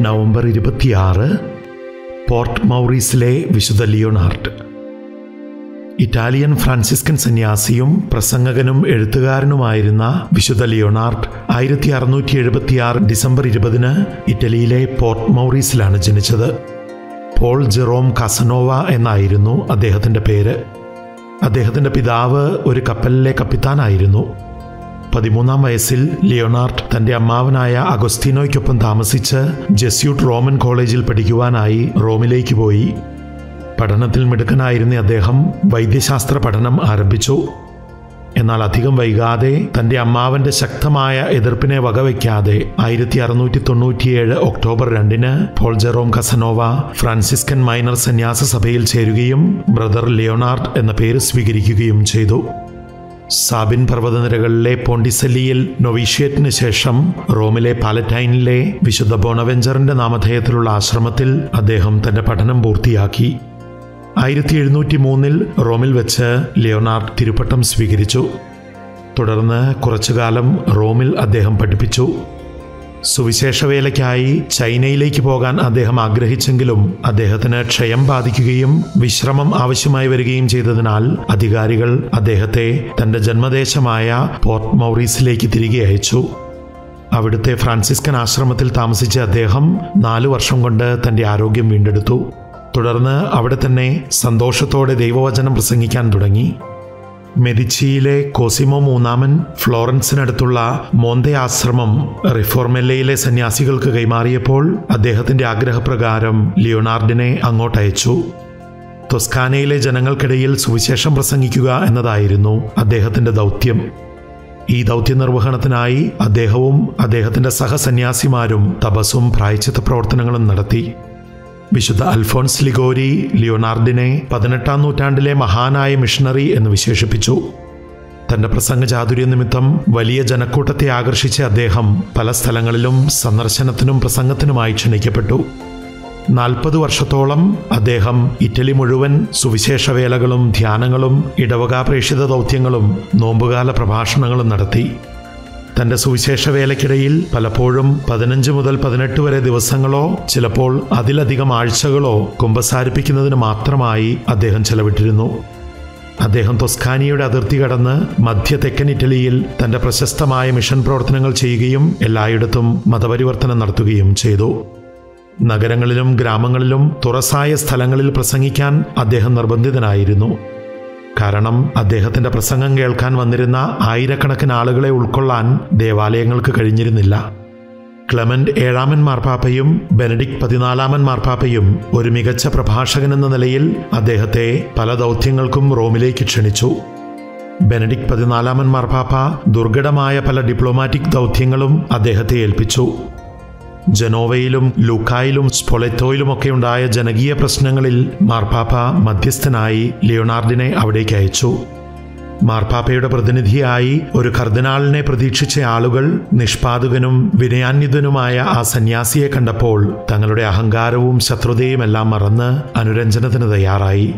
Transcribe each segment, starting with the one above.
November ഇരുപത്തിയാറ് port മൗറീസിലെ വിശുദ്ധ ലിയോണാർട്ട് Italian Franciscan സന്യാസിയും പ്രസംഗകനും എഴുത്തുകാരനുമായിരുന്ന വിശുദ്ധ ലിയോണാർട്ട് ആയിരത്തി അറുന്നൂറ്റി എഴുപത്തിയാറ് ഡിസംബർ ഇരുപതിന് ഇറ്റലിയിലെ പോർട്ട് മൗറീസിലാണ് ജനിച്ചത്. പോൾ ജെറോം കസനോവ എന്നായിരുന്നു അദ്ദേഹത്തിന്റെ പേര്. അദ്ദേഹത്തിന്റെ പിതാവ് ഒരു കപ്പലിലെ കപ്പിത്താനായിരുന്നു. പതിമൂന്നാം വയസ്സിൽ ലിയോണാർഡ് തന്റെ അമ്മാവനായ അഗസ്തീനോയ്ക്കൊപ്പം താമസിച്ച് ജെസ്യൂട്ട് റോമൻ കോളേജിൽ പഠിക്കുവാനായി റോമിലേക്ക് പോയി. പഠനത്തിൽ മിടുക്കനായിരുന്ന അദ്ദേഹം വൈദ്യശാസ്ത്ര പഠനം ആരംഭിച്ചു. എന്നാൽ അധികം വൈകാതെ തന്റെ അമ്മാവന്റെ ശക്തമായ എതിർപ്പിനെ വകവയ്ക്കാതെ ആയിരത്തി അറുന്നൂറ്റി തൊണ്ണൂറ്റിയേഴ് ഒക്ടോബർ രണ്ടിന് Paul Jerome Casanova Franciscan minor സന്യാസ സഭയിൽ ചേരുകയും ബ്രദർ ലിയോണാർഡ് എന്ന പേര് സ്വീകരിക്കുകയും ചെയ്തു. സാബിൻ പർവതനിരകളിലെ പോണ്ടിസെല്ലിയിൽ നൊവീഷ്യേറ്റിന് ശേഷം റോമിലെ പാലറ്റൈനിലെ വിശുദ്ധ ബോണവെഞ്ചറിന്റെ നാമധേയത്തിലുള്ള ആശ്രമത്തിൽ അദ്ദേഹം തന്റെ പഠനം പൂർത്തിയാക്കി. ആയിരത്തി എഴുന്നൂറ്റി മൂന്നിൽ റോമിൽ വെച്ച് ലിയോണാർഡ് തിരുപ്പട്ടം സ്വീകരിച്ചു. തുടർന്ന് കുറച്ചുകാലം റോമിൽ അദ്ദേഹം പഠിപ്പിച്ചു. സുവിശേഷ വേലയ്ക്കായി ചൈനയിലേക്ക് പോകാൻ അദ്ദേഹം ആഗ്രഹിച്ചെങ്കിലും അദ്ദേഹത്തിന് ക്ഷയം ബാധിക്കുകയും വിശ്രമം ആവശ്യമായി വരികയും ചെയ്തതിനാൽ അധികാരികൾ അദ്ദേഹത്തെ തന്റെ ജന്മദേശമായ പോർട്ട് മൗറീസിലേക്ക് തിരികെ അയച്ചു. അവിടുത്തെ ഫ്രാൻസിസ്കൻ ആശ്രമത്തിൽ താമസിച്ച അദ്ദേഹം നാലു വർഷം കൊണ്ട് തന്റെ ആരോഗ്യം വീണ്ടെടുത്തു. തുടർന്ന് അവിടെ തന്നെ സന്തോഷത്തോടെ ദൈവവചനം പ്രസംഗിക്കാൻ തുടങ്ങി. മെദിച്ചിയിലെ കോസിമോ മൂന്നാമൻ ഫ്ലോറൻസിനടുത്തുള്ള മോന്തെ ആശ്രമം റിഫോർമെല്ലയിലെ സന്യാസികൾക്ക് കൈമാറിയപ്പോൾ അദ്ദേഹത്തിന്റെ ആഗ്രഹപ്രകാരം ലിയോണാർഡിനെ അങ്ങോട്ടയച്ചു. തൊസ്കാനയിലെ ജനങ്ങൾക്കിടയിൽ സുവിശേഷം പ്രസംഗിക്കുക എന്നതായിരുന്നു അദ്ദേഹത്തിന്റെ ദൗത്യം. ഈ ദൗത്യ നിർവഹണത്തിനായി അദ്ദേഹവും അദ്ദേഹത്തിന്റെ സഹസന്യാസിമാരും തപസ്സും പ്രായച്ചിത്ത പ്രവർത്തനങ്ങളും നടത്തി. വിശുദ്ധ അൽഫോൺസ് ലിഗോരി ലിയോണാർഡിനെ പതിനെട്ടാം നൂറ്റാണ്ടിലെ മഹാനായ മിഷണറി എന്ന് വിശേഷിപ്പിച്ചു. തന്റെ പ്രസംഗ ചാതുര്യ നിമിത്തം വലിയ ജനക്കൂട്ടത്തെ ആകർഷിച്ച അദ്ദേഹം പല സ്ഥലങ്ങളിലും സന്ദർശനത്തിനും പ്രസംഗത്തിനുമായി ക്ഷണിക്കപ്പെട്ടു. നാൽപ്പത് വർഷത്തോളം അദ്ദേഹം ഇറ്റലി മുഴുവൻ സുവിശേഷവേലകളും ധ്യാനങ്ങളും ഇടവകാപ്രേക്ഷിത ദൗത്യങ്ങളും നോമ്പുകാല പ്രഭാഷണങ്ങളും നടത്തി. തന്റെ സുവിശേഷ വേലയ്ക്കിടയിൽ പലപ്പോഴും പതിനഞ്ച് മുതൽ പതിനെട്ട് വരെ ദിവസങ്ങളോ ചിലപ്പോൾ അതിലധികം ആഴ്ചകളോ കുമ്പസാരിപ്പിക്കുന്നതിന് മാത്രമായി അദ്ദേഹം ചെലവിട്ടിരുന്നു. അദ്ദേഹം തൊസ്കാനിയുടെ അതിർത്തി കടന്ന് മധ്യ തെക്കൻ ഇറ്റലിയിൽ തന്റെ പ്രശസ്തമായ മിഷൻ പ്രവർത്തനങ്ങൾ ചെയ്യുകയും എല്ലായിടത്തും മതപരിവർത്തനം നടത്തുകയും ചെയ്തു. നഗരങ്ങളിലും ഗ്രാമങ്ങളിലും തുറസായ സ്ഥലങ്ങളിൽ പ്രസംഗിക്കാൻ അദ്ദേഹം നിർബന്ധിതനായിരുന്നു. കാരണം അദ്ദേഹത്തിന്റെ പ്രസംഗം കേൾക്കാൻ വന്നിരുന്ന ആയിരക്കണക്കിന് ആളുകളെ ഉൾക്കൊള്ളാൻ ദേവാലയങ്ങൾക്ക് കഴിഞ്ഞിരുന്നില്ല. ക്ലമന്റ് ഏഴാമൻ മാർപ്പാപ്പയും ബെനഡിക് പതിനാലാമൻ മാർപ്പാപ്പയും ഒരു മികച്ച പ്രഭാഷകൻ എന്ന നിലയിൽ അദ്ദേഹത്തെ പല ദൗത്യങ്ങൾക്കും റോമിലേക്ക് ക്ഷണിച്ചു. ബെനഡിക് പതിനാലാമൻ മാർപ്പാപ്പ ദുർഘടമായ പല ഡിപ്ലോമാറ്റിക് ദൗത്യങ്ങളും അദ്ദേഹത്തെ ഏൽപ്പിച്ചു. ജനോവയിലും ലൂക്കായിലും സ്പൊളെത്തോയിലുമൊക്കെ ഉണ്ടായ ജനകീയ പ്രശ്നങ്ങളിൽ മാർപ്പാപ്പ മധ്യസ്ഥനായി ലിയോണാർഡിനെ അവിടേക്ക് അയച്ചു. മാർപ്പാപ്പയുടെ പ്രതിനിധിയായി ഒരു കർദിനാളിനെ പ്രതീക്ഷിച്ച ആളുകൾ നിഷ്പാതുകനും വിനയാന്യതനുമായ ആ സന്യാസിയെ കണ്ടപ്പോൾ തങ്ങളുടെ അഹങ്കാരവും ശത്രുതയുമെല്ലാം മറന്ന് അനുരഞ്ജനത്തിന് തയ്യാറായി.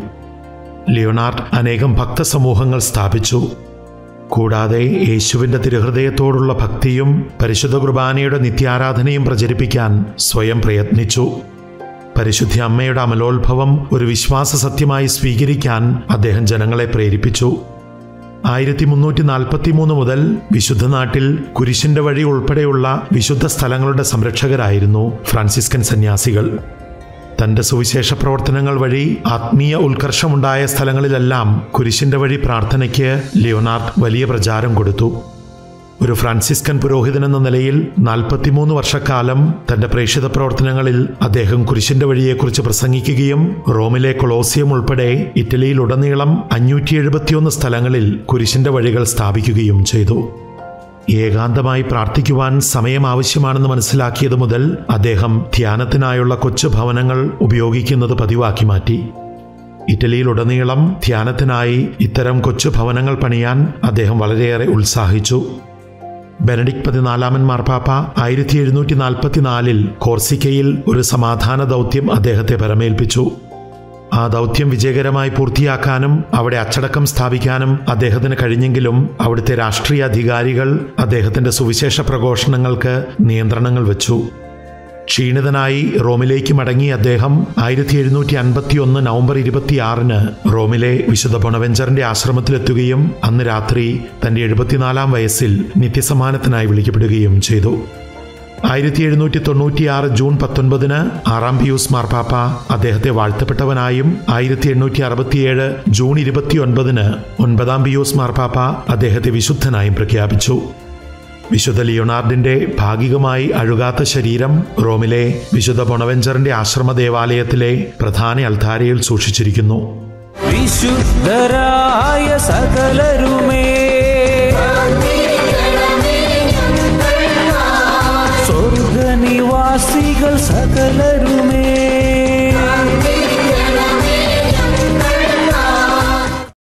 ലിയോണാർഡ് അനേകം ഭക്തസമൂഹങ്ങൾ സ്ഥാപിച്ചു. കൂടാതെ യേശുവിന്റെ തിരുഹൃദയത്തോടുള്ള ഭക്തിയും പരിശുദ്ധ കുർബാനയുടെ നിത്യാരാധനയും പ്രചരിപ്പിക്കാൻ സ്വയം പ്രയത്നിച്ചു. പരിശുദ്ധി അമ്മയുടെ അമലോത്ഭവം ഒരു വിശ്വാസ സത്യമായി സ്വീകരിക്കാൻ അദ്ദേഹം ജനങ്ങളെ പ്രേരിപ്പിച്ചു. ആയിരത്തി മുന്നൂറ്റി നാൽപ്പത്തി മൂന്ന് മുതൽ വിശുദ്ധ നാട്ടിൽ കുരിശിന്റെ വഴി ഉൾപ്പെടെയുള്ള വിശുദ്ധ സ്ഥലങ്ങളുടെ സംരക്ഷകരായിരുന്നു ഫ്രാൻസിസ്കൻ സന്യാസികൾ. തന്റെ സുവിശേഷ പ്രവർത്തനങ്ങൾ വഴി ആത്മീയ ഉത്കർഷമുണ്ടായ സ്ഥലങ്ങളിലെല്ലാം കുരിശിന്റെ വഴി പ്രാർത്ഥനയ്ക്ക് ലിയോണാർഡ് വലിയ പ്രചാരം കൊടുത്തു. ഒരു ഫ്രാൻസിസ്കൻ പുരോഹിതൻ എന്ന നിലയിൽ നാൽപ്പത്തിമൂന്ന് വർഷക്കാലം തന്റെ പ്രേക്ഷിത പ്രവർത്തനങ്ങളിൽ അദ്ദേഹം കുരിശിന്റെ വഴിയെക്കുറിച്ച് പ്രസംഗിക്കുകയും റോമിലെ കൊളോസിയം ഉൾപ്പെടെ ഇറ്റലിയിലുടനീളം അഞ്ഞൂറ്റി എഴുപത്തിയൊന്ന് സ്ഥലങ്ങളിൽ കുരിശിന്റെ വഴികൾ സ്ഥാപിക്കുകയും ചെയ്തു. ഏകാന്തമായി പ്രാർത്ഥിക്കുവാൻ സമയം ആവശ്യമാണെന്ന് മനസ്സിലാക്കിയത് മുതൽ അദ്ദേഹം ധ്യാനത്തിനായുള്ള കൊച്ചു ഭവനങ്ങൾ ഉപയോഗിക്കുന്നത് പതിവാക്കി മാറ്റി. ഇറ്റലിയിലുടനീളം ധ്യാനത്തിനായി ഇത്തരം കൊച്ചു ഭവനങ്ങൾ പണിയാൻ അദ്ദേഹം വളരെയേറെ ഉത്സാഹിച്ചു. ബെനഡിക് പതിനാലാമൻ മാർപ്പാപ്പ ആയിരത്തി എഴുന്നൂറ്റി നാൽപ്പത്തിനാലിൽ കോർസിക്കയിൽ ഒരു സമാധാന ദൗത്യം അദ്ദേഹത്തെ പരമേൽപ്പിച്ചു. ആ ദൗത്യം വിജയകരമായി പൂർത്തിയാക്കാനും അവിടെ അച്ചടക്കം സ്ഥാപിക്കാനും അദ്ദേഹത്തിന് കഴിഞ്ഞെങ്കിലും അവിടുത്തെ രാഷ്ട്രീയ അധികാരികൾ അദ്ദേഹത്തിന്റെ സുവിശേഷ പ്രഘോഷണങ്ങൾക്ക് നിയന്ത്രണങ്ങൾ വെച്ചു. ക്ഷീണിതനായി റോമിലേക്ക് മടങ്ങി അദ്ദേഹം ആയിരത്തി എഴുന്നൂറ്റി അൻപത്തി ഒന്ന് നവംബർ ഇരുപത്തിയാറിന് റോമിലെ വിശുദ്ധ ബൊണവെഞ്ചറിന്റെ ആശ്രമത്തിലെത്തുകയും അന്ന് രാത്രി തന്റെ എഴുപത്തിനാലാം വയസ്സിൽ നിത്യസമ്മാനത്തിനായി വിളിക്കപ്പെടുകയും ചെയ്തു. ആയിരത്തി എഴുന്നൂറ്റി തൊണ്ണൂറ്റിയാറ് ജൂൺ പത്തൊൻപതിന് ആറാം പിയൂസ് മാർപ്പാപ്പ അദ്ദേഹത്തെ വാഴ്ത്തപ്പെട്ടവനായും ആയിരത്തി എണ്ണൂറ്റി അറുപത്തിയേഴ് ജൂൺ ഇരുപത്തിയൊൻപതിന് ഒൻപതാം പിയൂസ് മാർപ്പാപ്പ അദ്ദേഹത്തെ വിശുദ്ധനായും പ്രഖ്യാപിച്ചു. വിശുദ്ധ ലിയോണാർഡിന്റെ ഭാഗികമായി അഴുകാത്ത ശരീരം റോമിലെ വിശുദ്ധ ബൊണവെഞ്ചറിന്റെ ആശ്രമ ദേവാലയത്തിലെ പ്രധാന അൽധാരയിൽ സൂക്ഷിച്ചിരിക്കുന്നു. വിശുദ്ധരായ ಕಲರು